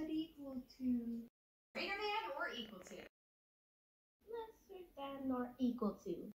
that equal to? Greater than or equal to? Lesser than or equal to?